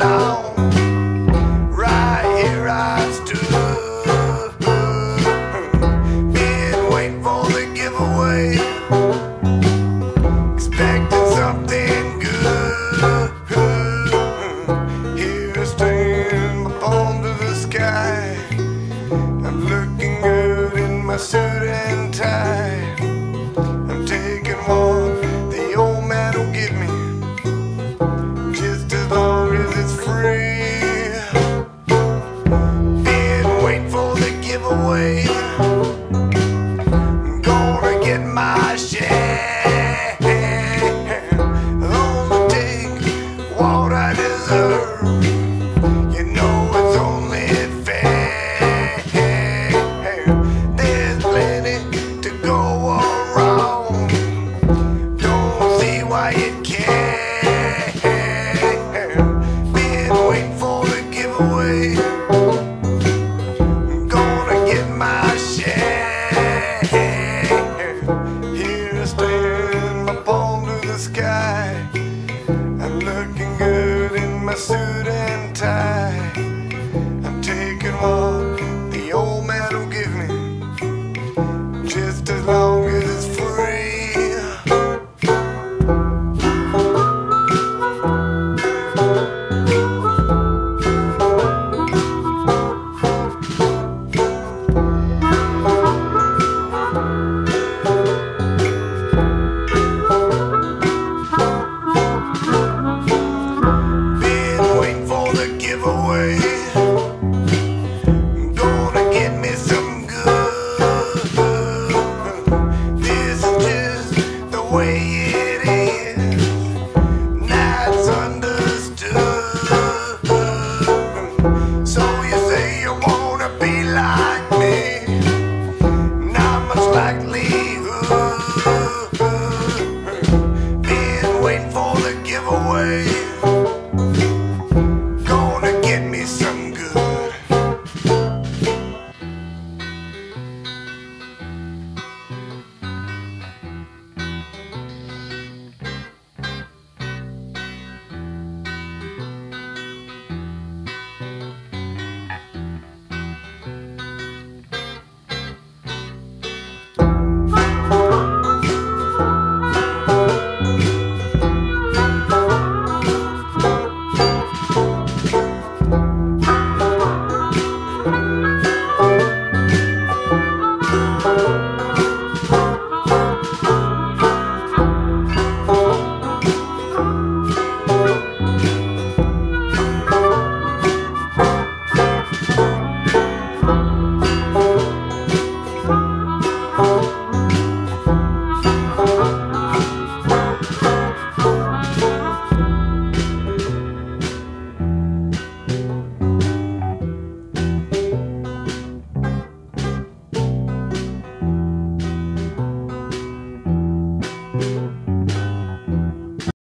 long. You know it's only fair. There's plenty to go around. Don't see why it can't. Been waiting for the giveaway. I'm gonna get my share. Here I stand, my palm the sky. way